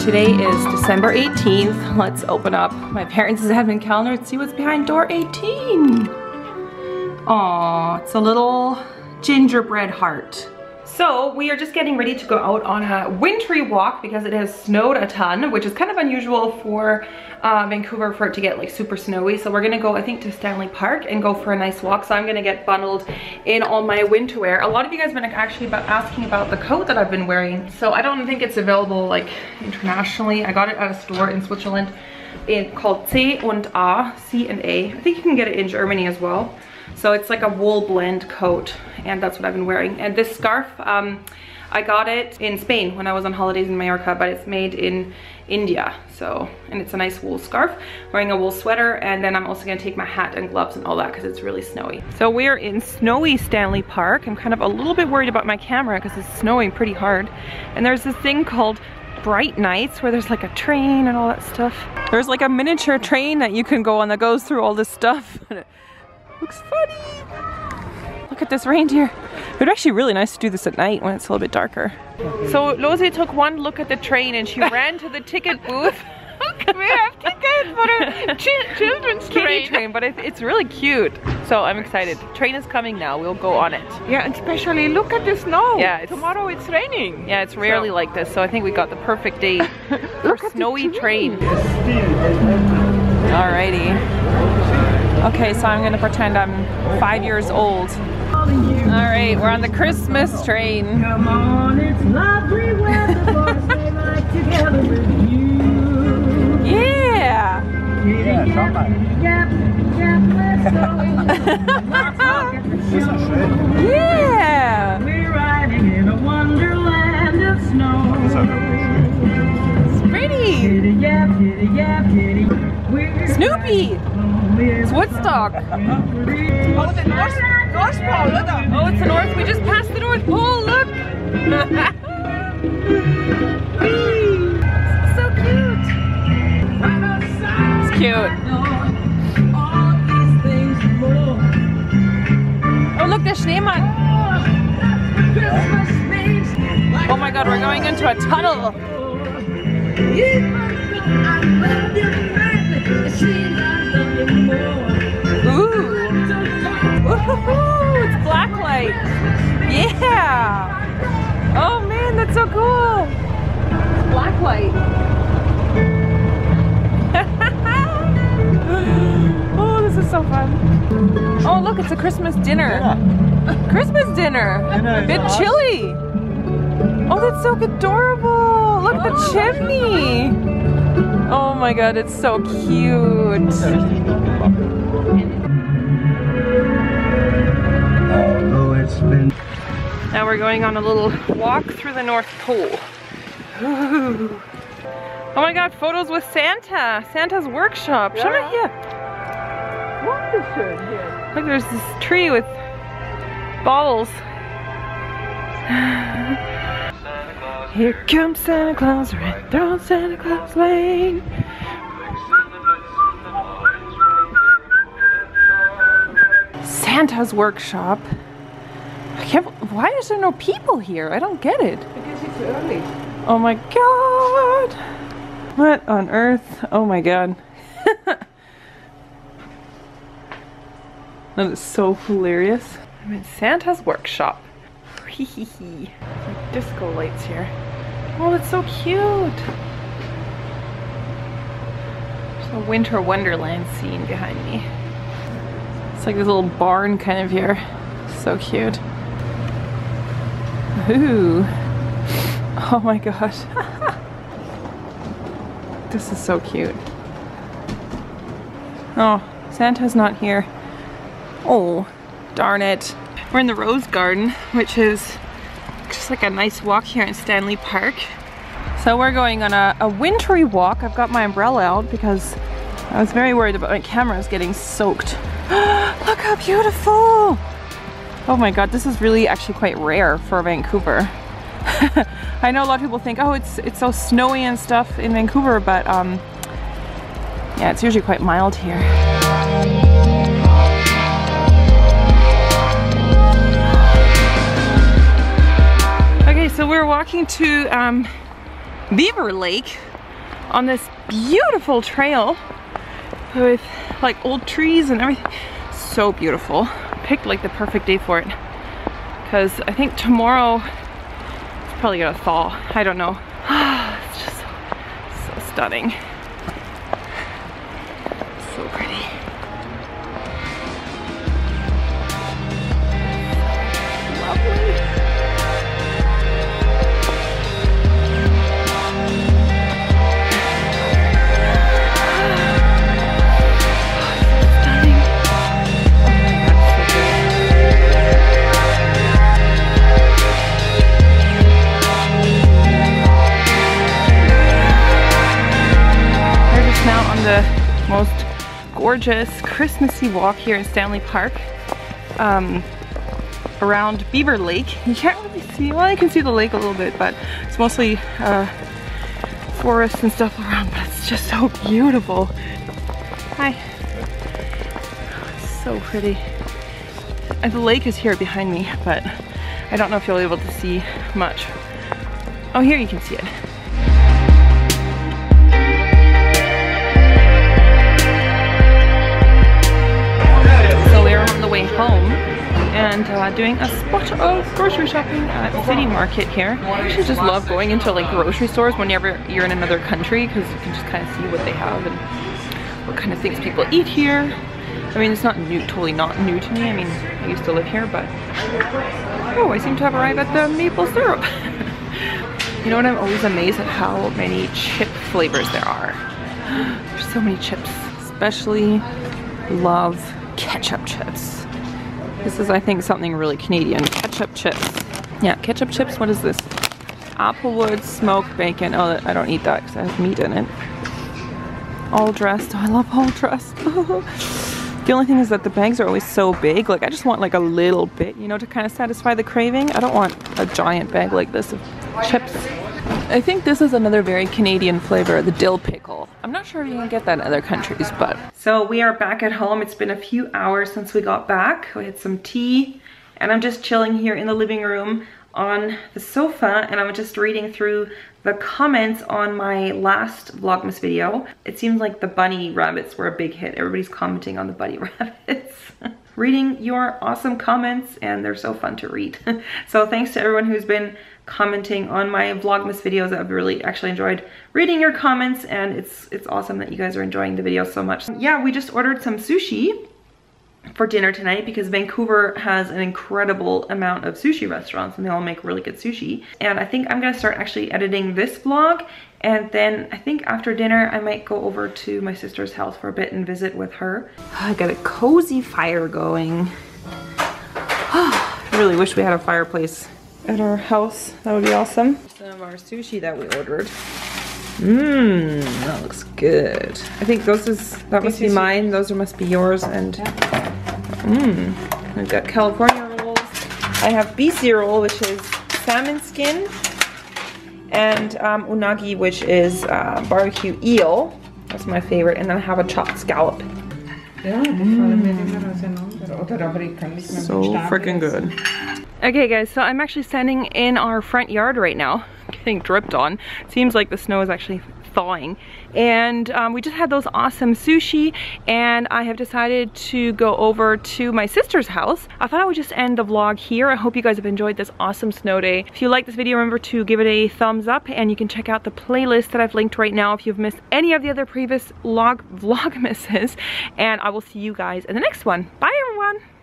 today is December 18th. Let's open up my parents' advent calendar and see what's behind door 18. Aw, it's a little gingerbread heart. So we are just getting ready to go out on a wintry walk because it has snowed a ton, which is kind of unusual for uh, Vancouver for it to get like super snowy. So we're gonna go, I think, to Stanley Park and go for a nice walk. So I'm gonna get bundled in all my winter wear. A lot of you guys have been actually about asking about the coat that I've been wearing. So I don't think it's available like internationally. I got it at a store in Switzerland in, called C und A, C and A. I think you can get it in Germany as well. So it's like a wool blend coat and that's what I've been wearing. And this scarf, um, I got it in Spain when I was on holidays in Mallorca, but it's made in India. So, and it's a nice wool scarf, wearing a wool sweater, and then I'm also gonna take my hat and gloves and all that because it's really snowy. So we're in snowy Stanley Park. I'm kind of a little bit worried about my camera because it's snowing pretty hard. And there's this thing called bright nights where there's like a train and all that stuff. There's like a miniature train that you can go on that goes through all this stuff. Looks funny. Look at this reindeer. It would actually really nice to do this at night when it's a little bit darker. So Lozie took one look at the train and she ran to the ticket booth. we have tickets for a ch children's train. train, but it, it's really cute. So I'm excited. Train is coming now. We'll go on it. Yeah, and especially look at the snow. Yeah, it's, tomorrow it's raining. Yeah, it's rarely so. like this. So I think we got the perfect day for snowy train. Alrighty. Okay, so I'm gonna pretend I'm five years old. All right, we're on the Christmas train. Come on, it's lovely weather for together with you. Yeah. yeah. Snoopy. It's Woodstock. Oh, the North, North Pole, look. Oh, it's the North. We just passed the North Pole, look. so cute. It's cute. Oh, look, the Schneemann. Oh my god, we're going into a tunnel. Ooh. Ooh, it's blacklight. Yeah. Oh man, that's so cool. It's blacklight. oh, this is so fun. Oh, look, it's a Christmas dinner. Yeah. Christmas dinner. A bit chilly. Oh, that's so adorable. Look at the chimney. Oh my god, it's so cute. Now we're going on a little walk through the North Pole. Ooh. Oh my god, photos with Santa. Santa's workshop. Show me here. Look, there's this tree with balls. Here comes Santa Claus right down Santa Claus Lane. Santa's workshop. I can't, why is there no people here? I don't get it. Because it's early. Oh my god. What on earth? Oh my god. that is so hilarious. I'm in Santa's workshop. Disco lights here. Oh, it's so cute. There's a winter wonderland scene behind me. It's like this little barn kind of here. So cute. Ooh. Oh my gosh. this is so cute. Oh, Santa's not here. Oh, darn it. We're in the Rose Garden, which is just like a nice walk here in Stanley Park. So we're going on a, a wintry walk. I've got my umbrella out because I was very worried about my cameras getting soaked. Look how beautiful! Oh my god, this is really actually quite rare for Vancouver. I know a lot of people think, oh, it's it's so snowy and stuff in Vancouver, but um, yeah, it's usually quite mild here. So we're walking to um, Beaver Lake, on this beautiful trail with like old trees and everything. So beautiful. Picked like the perfect day for it because I think tomorrow it's probably gonna thaw. I don't know. it's just so, so stunning. Gorgeous Christmassy walk here in Stanley Park um, around Beaver Lake. You can't really see, well, you can see the lake a little bit, but it's mostly uh, forest and stuff around, but it's just so beautiful. Hi. So pretty. And the lake is here behind me, but I don't know if you'll be able to see much. Oh, here you can see it. Way home and uh, doing a spot of grocery shopping at City Market here. I actually just love going into like grocery stores whenever you're in another country because you can just kind of see what they have and what kind of things people eat here. I mean, it's not new, totally not new to me. I mean, I used to live here, but oh, I seem to have arrived at the maple syrup. you know what? I'm always amazed at how many chip flavors there are. There's so many chips, especially love ketchup chips. This is, I think, something really Canadian. Ketchup chips. Yeah, ketchup chips. What is this? Applewood smoked bacon. Oh, I don't eat that because it has meat in it. All dressed. Oh, I love all dressed. the only thing is that the bags are always so big. Like, I just want like a little bit, you know, to kind of satisfy the craving. I don't want a giant bag like this of chips. I think this is another very Canadian flavor, the dill pickle. I'm not sure if you can get that in other countries, but. So we are back at home. It's been a few hours since we got back. We had some tea and I'm just chilling here in the living room on the sofa and I'm just reading through the comments on my last Vlogmas video. It seems like the bunny rabbits were a big hit. Everybody's commenting on the bunny rabbits. Reading your awesome comments and they're so fun to read. so thanks to everyone who's been commenting on my Vlogmas videos. I've really actually enjoyed reading your comments and it's it's awesome that you guys are enjoying the video so much. Yeah, we just ordered some sushi for dinner tonight because Vancouver has an incredible amount of sushi restaurants and they all make really good sushi. And I think I'm gonna start actually editing this vlog and then I think after dinner I might go over to my sister's house for a bit and visit with her. I got a cozy fire going. I really wish we had a fireplace at our house. That would be awesome. Some of our sushi that we ordered. Mmm, that looks good. I think those is, that must be mine. Those are, must be yours. And mmm, I've got California rolls. I have BC roll, which is salmon skin. And um, unagi, which is uh, barbecue eel. That's my favorite. And then I have a chopped scallop. So freaking good. Okay guys, so I'm actually standing in our front yard right now, getting dripped on. Seems like the snow is actually thawing. And um, we just had those awesome sushi and I have decided to go over to my sister's house. I thought I would just end the vlog here. I hope you guys have enjoyed this awesome snow day. If you like this video, remember to give it a thumbs up and you can check out the playlist that I've linked right now if you've missed any of the other previous vlog vlogmases. And I will see you guys in the next one. Bye everyone!